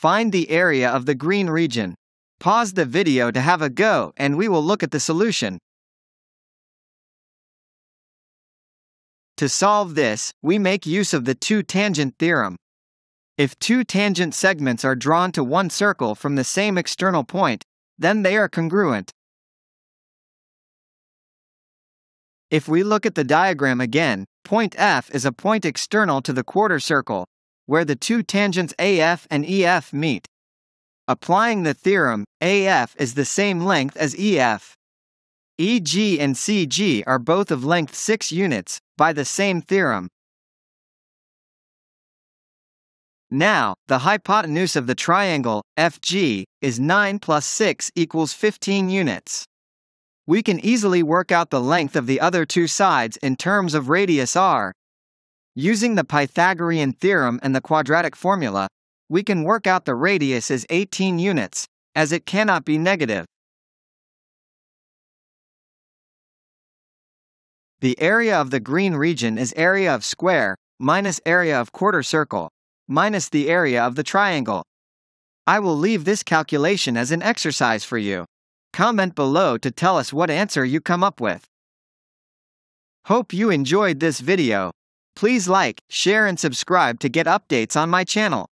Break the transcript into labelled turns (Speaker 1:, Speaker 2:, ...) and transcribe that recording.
Speaker 1: Find the area of the green region. Pause the video to have a go and we will look at the solution. To solve this, we make use of the two-tangent theorem. If two tangent segments are drawn to one circle from the same external point, then they are congruent. If we look at the diagram again, point F is a point external to the quarter circle, where the two tangents AF and EF meet. Applying the theorem, AF is the same length as EF. EG and CG are both of length 6 units, by the same theorem. Now, the hypotenuse of the triangle, FG, is 9 plus 6 equals 15 units. We can easily work out the length of the other two sides in terms of radius r, Using the Pythagorean theorem and the quadratic formula, we can work out the radius as 18 units, as it cannot be negative. The area of the green region is area of square, minus area of quarter circle, minus the area of the triangle. I will leave this calculation as an exercise for you. Comment below to tell us what answer you come up with. Hope you enjoyed this video. Please like, share and subscribe to get updates on my channel.